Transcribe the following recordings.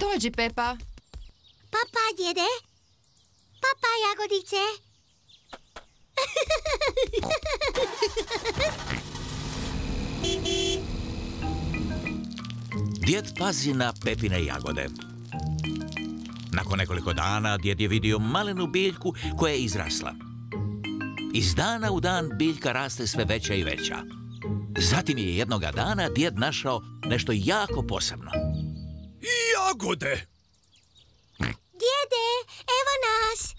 Dođi, Pepa. Papa, djede. Papa, jagodice. Djed pazi na Pepine jagode. Nakon nekoliko dana djed je vidio malenu biljku koja je izrasla. Iz dana u dan biljka raste sve veća i veća. Zatim je jednoga dana djed našao nešto jako posebno. Jagode! Djede, evo nas.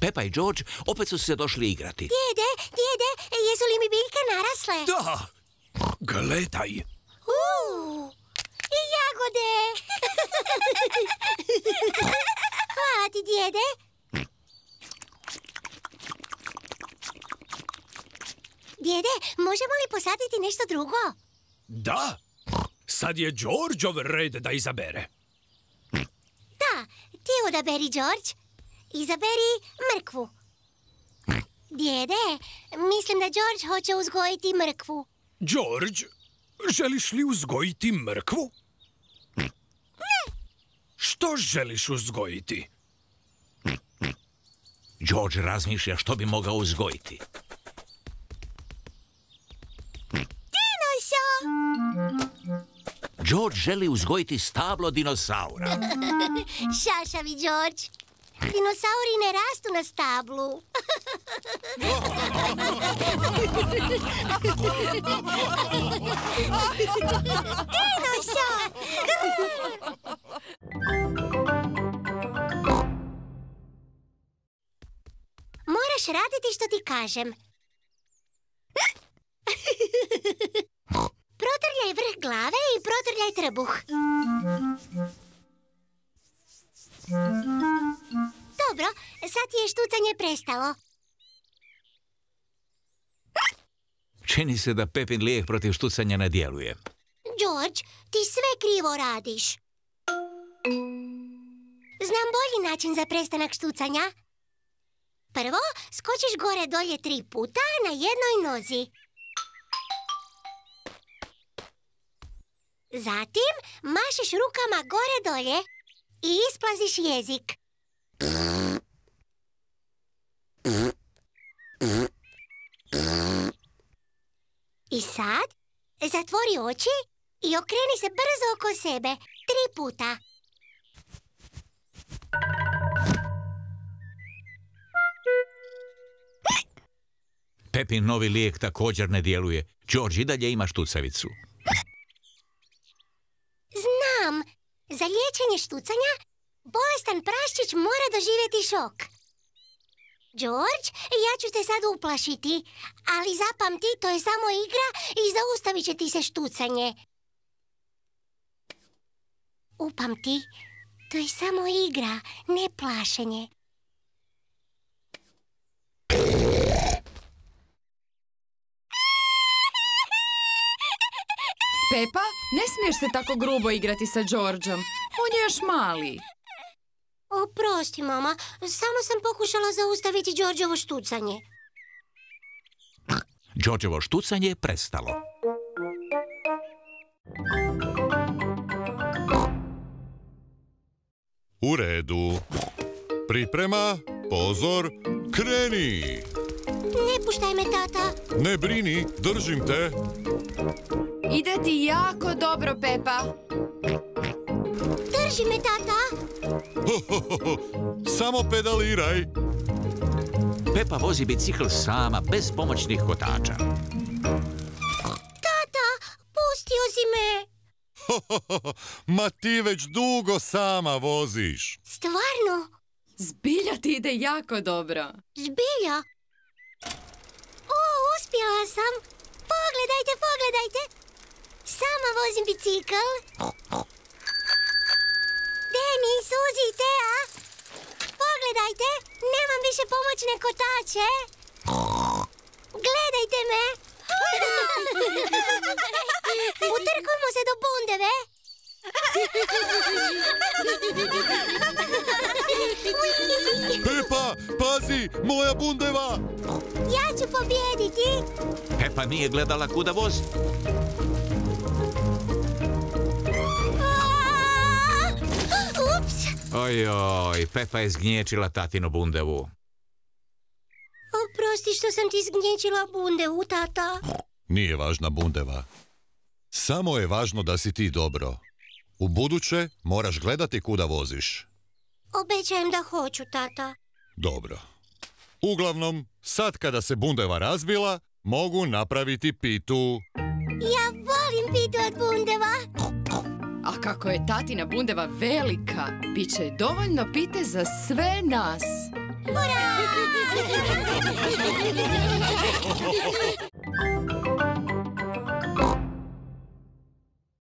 Pepa i George opet su se došli igrati. Djede, djede, jesu li mi biljke narasle? Da! Gledaj! Uuu, i jagode. Hvala ti, djede. Djede, možemo li posaditi nešto drugo? Da! Sad je Đorđov red da izabere. Da, ti odaberi, George. Izaberi mrkvu. Djede, mislim da George hoće uzgojiti mrkvu. George, želiš li uzgojiti mrkvu? Što želiš uzgojiti? George razmišlja što bi mogao uzgojiti. George želi uzgojiti stablo dinosaura. Šašavi, George. Dinosauri ne rastu na stablu. Dinoso! Moraš raditi što ti kažem. Protrljaj vrh glave i protrljaj trbuh. Dobro, sad je štucanje prestalo. Čini se da Pepin lijek protiv štucanja ne djeluje. George, ti sve krivo radiš. Znam bolji način za prestanak štucanja. Prvo, skočiš gore dolje tri puta na jednoj nozi. Zatim, mašeš rukama gore dolje i isplaziš jezik. I sad, zatvori oči i okreni se brzo oko sebe. Tri puta. Pepin novi lijek također ne djeluje. George i dalje ima štucavicu. Znam, za liječenje štucanja bolestan praščić mora doživjeti šok. George, ja ću te sad uplašiti, ali zapamti, to je samo igra i zaustavit će ti se štucanje. Upamti, to je samo igra, ne plašenje. Pepa, ne smiješ se tako grubo igrati sa Đorđom. On je još mali. Oprosti, mama, samo sam pokušala zaustaviti Đorđevo štucanje. Georgeovo štucanje je prestalo. U redu. Priprema, pozor, kreni! Ne puštaj me, tata. Ne brini, držim te. Ide ti jako dobro, Pepa. Drži me, tata. Samo pedaliraj. Pepa vozi bicikl sama, bez pomoćnih kotača. Tata, pustio si me. Ma ti već dugo sama voziš. Stvarno? Zbilja ti ide jako dobro. Zbilja? O, uspjela sam. Pogledajte, pogledajte. Vozim bicikl. Deni, Suzi, Tea. Pogledajte, nemam više pomoćne kotače. Gledajte me. Utrkujmo se do bundeve. Pepa, pazi, moja bundeva! Ja ću pobijediti. Pepa nije gledala kuda vozi. Ojoj, Pepa je zgnječila tatinu bundevu. Oprosti što sam ti zgnječila bundevu, tata. Nije važna bundeva. Samo je važno da si ti dobro. U buduće moraš gledati kuda voziš. Obećajem da hoću, tata. Dobro. Uglavnom, sad kada se bundeva razbila, mogu napraviti pitu. Ja volim pitu od bundeva. A kako je tatina bundeva velika, bit će dovoljno pite za sve nas. Hurra!